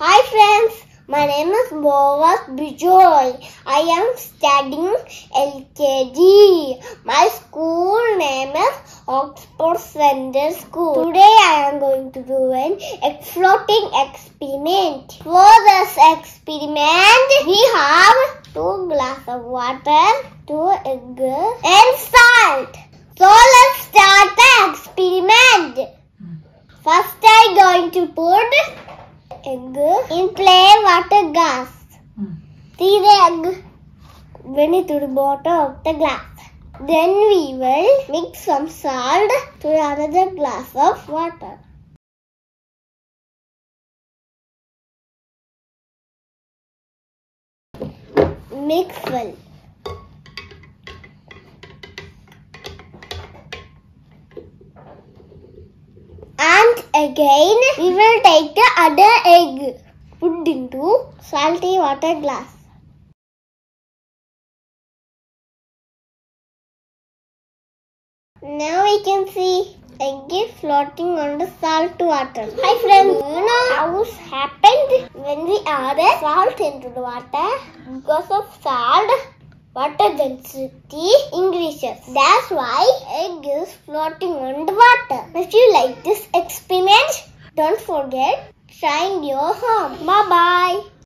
Hi friends, my name is Bovas Bijoy. I am studying LKG. My school name is Oxford Center School. Today I am going to do an floating experiment. For this experiment, we have two glass of water, two eggs, and salt. So let's start the experiment. First I'm going to put egg in plain water glass. Hmm. See the egg beneath the bottom of the glass. Then we will mix some salt to another glass of water. Mix well. And again we will take other egg put into salty water glass. Now we can see egg is floating on the salt water. Hi friends, you know how this happened when we added salt into the water? Because of salt, water density increases. That's why egg is floating on the water. If you like this experiment, don't forget trying your home. Bye bye.